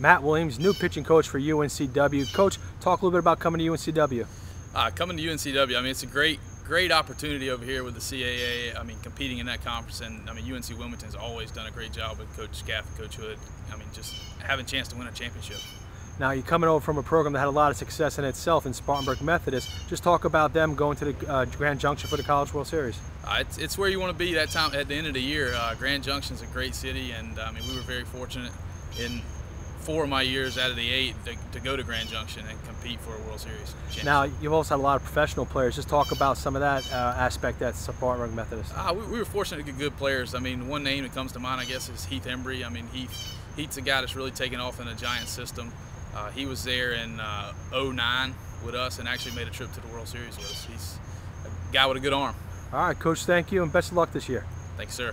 Matt Williams, new pitching coach for UNCW. Coach, talk a little bit about coming to UNCW. Uh, coming to UNCW, I mean, it's a great, great opportunity over here with the CAA. I mean, competing in that conference, and I mean, UNC Wilmington's always done a great job with Coach Scalf and Coach Hood. I mean, just having a chance to win a championship. Now, you're coming over from a program that had a lot of success in itself in Spartanburg Methodist. Just talk about them going to the uh, Grand Junction for the College World Series. Uh, it's, it's where you want to be that time at the end of the year. Uh, Grand is a great city, and I mean, we were very fortunate in four of my years out of the eight to, to go to Grand Junction and compete for a World Series. Now, you've also had a lot of professional players. Just talk about some of that uh, aspect at Spartanburg Methodist. Uh, we, we, were fortunate to get good players. I mean, one name that comes to mind, I guess, is Heath Hembree. I mean, Heath, Heath's a guy that's really taken off in a Giant system. Uh, he was there in uh, 09 with us and actually made a trip to the World Series with us. He's a guy with a good arm. All right, Coach, thank you, and best of luck this year. Thanks, sir.